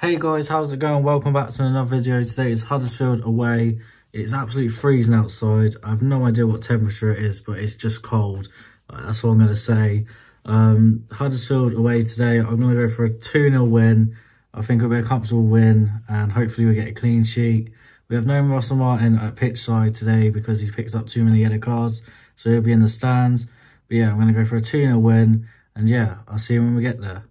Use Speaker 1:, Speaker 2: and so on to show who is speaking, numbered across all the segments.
Speaker 1: Hey guys, how's it going? Welcome back to another video. Today is Huddersfield away. It's absolutely freezing outside. I have no idea what temperature it is, but it's just cold. That's all I'm going to say. Um, Huddersfield away today. I'm going to go for a 2-0 win. I think it'll be a comfortable win and hopefully we get a clean sheet. We have no Russell Martin at pitch side today because he's picked up too many yellow cards. So he'll be in the stands. But yeah, I'm going to go for a 2-0 win. And yeah, I'll see you when we get there.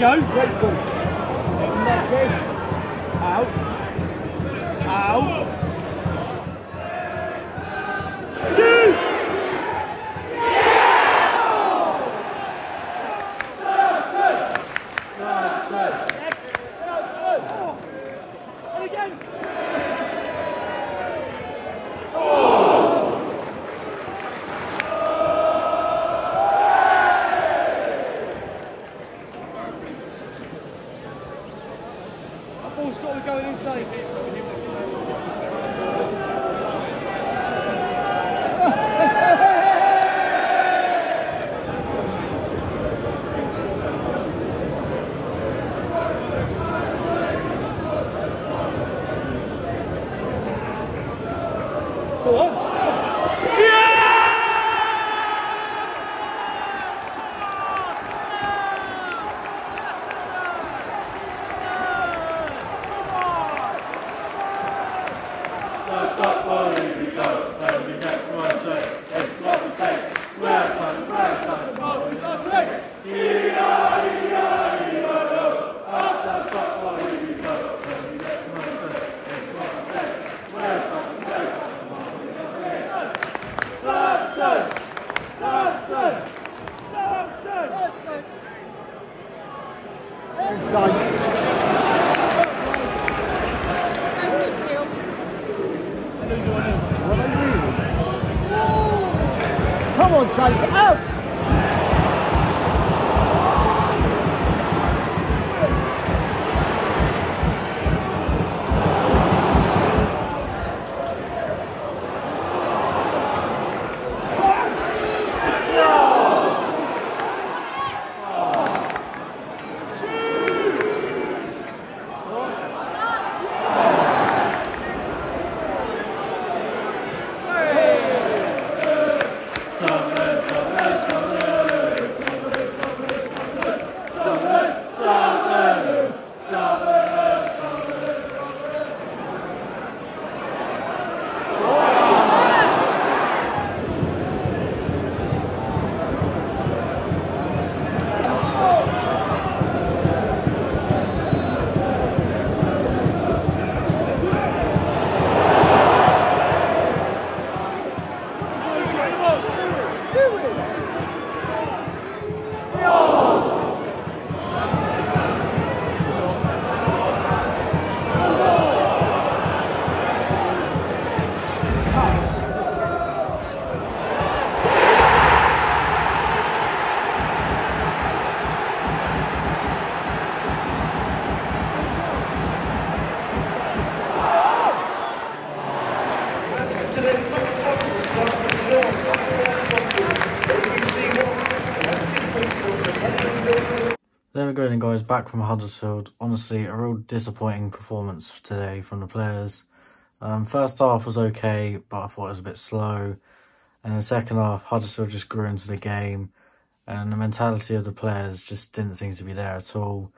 Speaker 2: Go. Great ball.
Speaker 3: Come on, Saints, out!
Speaker 1: There we go then guys, back from Huddersfield. Honestly, a real disappointing performance today from the players. Um, first half was okay, but I thought it was a bit slow. And the second half, Huddersfield just grew into the game. And the mentality of the players just didn't seem to be there at all.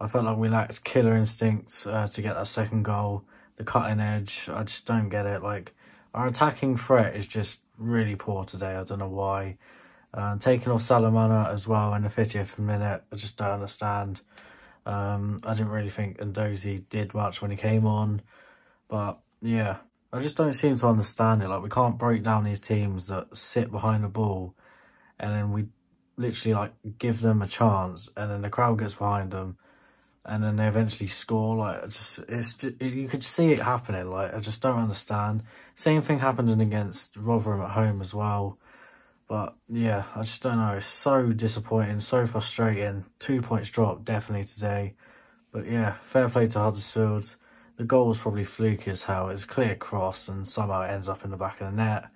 Speaker 1: I felt like we lacked killer instincts uh, to get that second goal. The cutting edge, I just don't get it. Like, our attacking threat is just really poor today. I don't know why. Uh, taking off Sulemana as well in the 50th minute, I just don't understand. Um, I didn't really think Edozie did much when he came on. But yeah, I just don't seem to understand it. Like, we can't break down these teams that sit behind the ball and then we literally like give them a chance and then the crowd gets behind them and then they eventually score. Like, just it's just, you could see it happening. Like, I just don't understand. Same thing happened against Rotherham at home as well. But yeah, I just don't know. It's so disappointing, so frustrating. Two points dropped definitely today. But yeah, fair play to Huddersfield. The goal was probably fluky as hell. It's clear cross and somehow it ends up in the back of the net.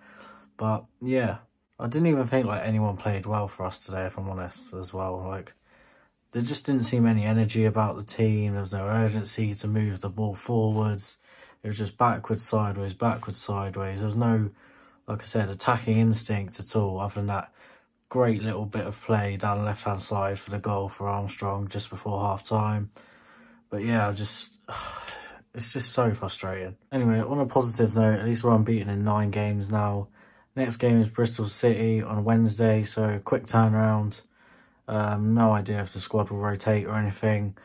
Speaker 1: But yeah, I didn't even think like anyone played well for us today, if I'm honest, as well. Like there just didn't seem any energy about the team. There was no urgency to move the ball forwards. It was just backwards, sideways, backwards, sideways. There was no, like I said, attacking instinct at all, other than that great little bit of play down the left-hand side for the goal for Armstrong just before half-time. But yeah, I just it's just so frustrating. Anyway, on a positive note, at least we're unbeaten in nine games now. Next game is Bristol City on Wednesday, so quick turnaround. Um, no idea if the squad will rotate or anything.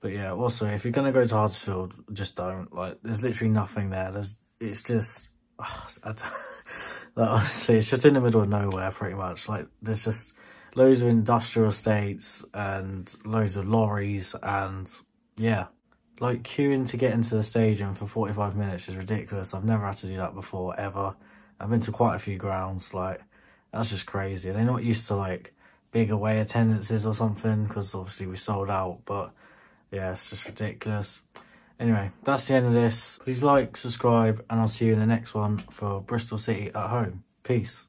Speaker 1: But yeah, also, if you're going to go to Huddersfield, just don't. Like, there's literally nothing there. There's, it's just, oh, like, honestly, it's just in the middle of nowhere, pretty much. Like, there's just loads of industrial estates and loads of lorries and, yeah. Like, queuing to get into the stadium for 45 minutes is ridiculous. I've never had to do that before, ever. I've been to quite a few grounds, like, that's just crazy. They're not used to, like, big away attendances or something because obviously we sold out but yeah it's just ridiculous anyway that's the end of this please like subscribe and i'll see you in the next one for bristol city at home peace